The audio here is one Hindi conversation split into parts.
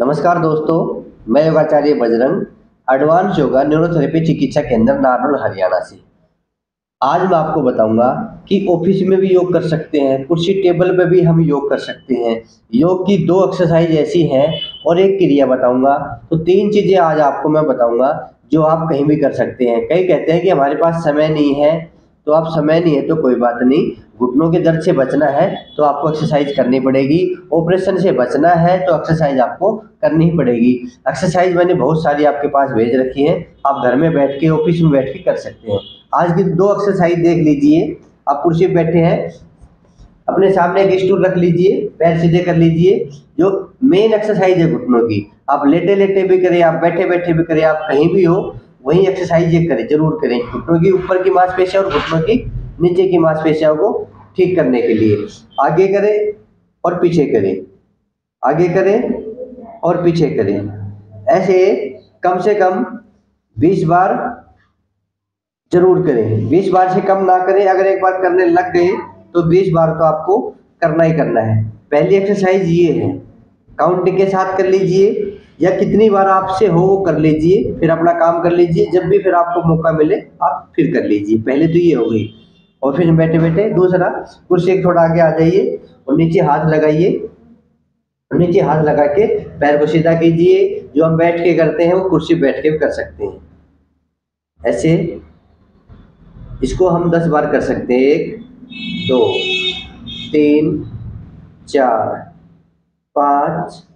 नमस्कार दोस्तों, मैं योगाचार्य बजरंग एडवांस योगा न्यूरोथेरेपी चिकित्सा केंद्र नारनौल हरियाणा से। आज मैं आपको बताऊँगा कि ऑफ़िस में भी योग कर सकते हैं, कुर्सी टेबल पे भी हम योग कर सकते हैं। योग की दो एक्सरसाइज ऐसी हैं और एक क्रिया बताऊँगा। तो तीन चीज़ें आज आपको मैं बताऊँगा, जो आप कहीं भी कर सकते हैं। कई कहते हैं कि हमारे पास समय नहीं है तो आप समय नहीं है तो कोई बात नहीं। घुटनों के दर्द से बचना है तो आपको एक्सरसाइज करनी पड़ेगी। ऑपरेशन से बचना है तो एक्सरसाइज आपको करनी ही पड़ेगी। एक्सरसाइज मैंने बहुत सारी आपके पास भेज रखी है। आप घर में बैठ के ऑफ़िस में बैठ के कर सकते हैं। आज की दो एक्सरसाइज देख लीजिए। आप कुर्सी पर बैठे हैं, अपने सामने एक स्टूल रख लीजिए, पैर सीधे कर लीजिए। जो मेन एक्सरसाइज है घुटनों की, आप लेटे लेटे भी करें, आप बैठे बैठे भी करें, आप कहीं भी हो वही एक्सरसाइज ये करें, ज़रूर करें। घुटनों की ऊपर की मांसपेशियाँ और घुटनों की नीचे की मांसपेशियों को ठीक करने के लिए। आगे करें और पीछे करें। आगे करें और पीछे करें। ऐसे कम से कम 20 बार ज़रूर करें। 20 बार से कम ना करें। अगर एक बार करने लग गए तो 20 बार तो आपको करना ही करना है। पहली एक्सरसाइज ये है। काउंटिंग के साथ कर लीजिए। या कितनी बार आपसे हो, वो कर लीजिए, फिर अपना काम कर लीजिए, जब भी फिर आपको मौका मिले, आप फिर कर लीजिए। पहले तो ये हो गई। और फिर बैठे बैठे दूसरा कुर्सी एक थोड़ा आगे आ जाइए और नीचे हाथ लगाइए। नीचे हाथ लगा के पैर को सीधा कीजिए। जो हम बैठ के करते हैं, वो कुर्सी बैठ के भी कर सकते हैं। ऐसे इसको हम दस बार कर सकते हैं। एक, दो, तीन, चार, पाँच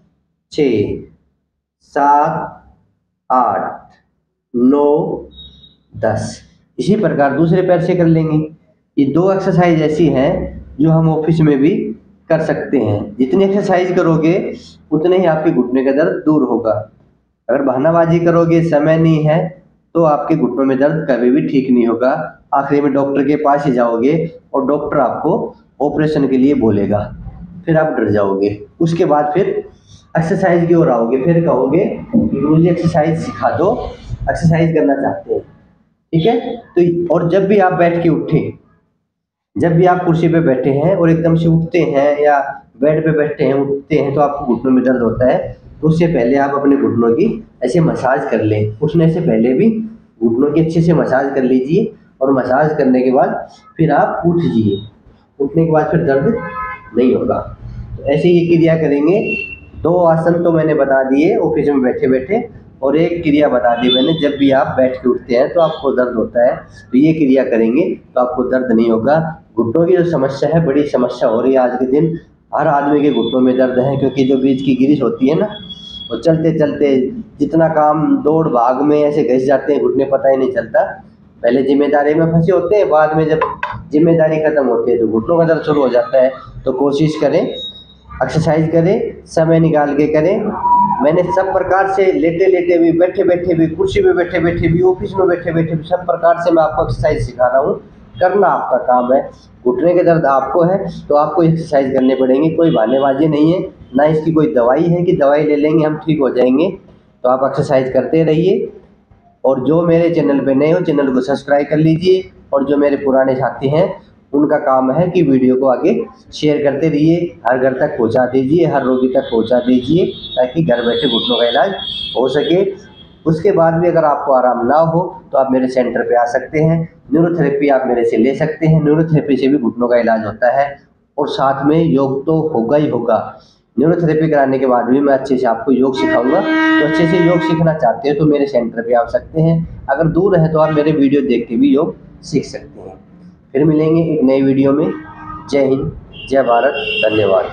छ सात, आठ, नौ, दस। इसी प्रकार दूसरे पैर से कर लेंगे। ये दो एक्सरसाइज ऐसी हैं जो हम ऑफ़िस में भी कर सकते हैं। जितनी एक्सरसाइज करोगे, उतने ही आपके घुटने का दर्द दूर होगा। अगर बहानाबाजी करोगे, समय नहीं है तो आपके घुटनों में दर्द कभी भी ठीक नहीं होगा। आखिरी में डॉक्टर के पास ही जाओगे और डॉक्टर आपको ऑपरेशन के लिए बोलेगा। फिर आप डर जाओगे। उसके बाद फिर एक्सरसाइज की ओर आओगे, फिर कहोगे कि मुझे एक्सरसाइज सिखा दो एक्सरसाइज करना चाहते हैं। ठीक है? तो और जब भी आप बैठ के उठे, जब भी आप कुर्सी पे बैठे हैं और एकदम से उठते हैं या बेड पे बैठे हैं, उठते हैं तो आपको घुटनों में दर्द होता है तो उससे पहले आप अपने घुटनों की ऐसे मसाज कर लें। उठने से पहले भी घुटनों की अच्छे से मसाज कर लीजिए और मसाज करने के बाद फिर आप उठ जाइए। उठने के बाद फिर दर्द नहीं होगा। तो ऐसे ही क्रिया करेंगे। दो आसन तो मैंने बता दिए ऑफ़िस में बैठे बैठे, और एक क्रिया बता दी मैंने, जब भी आप बैठ के उठते हैं तो आपको दर्द होता है तो ये क्रिया करेंगे तो आपको दर्द नहीं होगा। घुटनों की जो समस्या है, बड़ी समस्या हो रही है आज के दिन। हर आदमी के घुटनों में दर्द है, क्योंकि जो बीज की गिरिश होती है ना, वो चलते चलते जितना काम दौड़ भाग में ऐसे घस जाते हैं, घुटने पता ही नहीं चलता। पहले ज़िम्मेदारी में फंसे होते हैं, बाद में जब ज़िम्मेदारी खत्म होती है तो घुटनों का दर्द शुरू हो जाता है तो कोशिश करें एक्सरसाइज करें, समय निकाल के करें। मैंने सब प्रकार से लेटे लेटे भी, बैठे बैठे भी, कुर्सी पे बैठे बैठे भी ऑफ़िस में बैठे बैठे भी सब प्रकार से मैं आपको एक्सरसाइज सिखा रहा हूँ। करना आपका काम है। घुटने के दर्द आपको है तो आपको एक्सरसाइज करने पड़ेंगे। कोई बहानेबाजी नहीं है, ना इसकी कोई दवाई है कि दवाई ले लेंगे, हम ठीक हो जाएँगे। तो आप एक्सरसाइज करते रहिए। और जो मेरे चैनल पे नए हो चैनल को सब्सक्राइब कर लीजिए। और जो मेरे पुराने साथी हैं उनका काम है कि वीडियो को आगे शेयर करते रहिए, हर घर तक पहुँचा दीजिए, हर रोगी तक पहुँचा दीजिए, ताकि घर बैठे घुटनों का इलाज हो सके। उसके बाद भी अगर आपको आराम ना हो तो आप मेरे सेंटर पे आ सकते हैं। न्यूरोथेरेपी आप मेरे से ले सकते हैं। न्यूरोथेरेपी से भी घुटनों का इलाज होता है और साथ में योग तो होगा ही होगा। न्यूरोथेरेपी कराने के बाद भी मैं अच्छे से आपको योग सिखाऊँगा। तो अच्छे से योग सीखना चाहते हैं तो मेरे सेंटर पे आ सकते हैं। अगर दूर है तो आप मेरे वीडियो देख के भी योग सीख सकते हैं। फिर मिलेंगे एक नए वीडियो में। जय हिंद जय भारत धन्यवाद।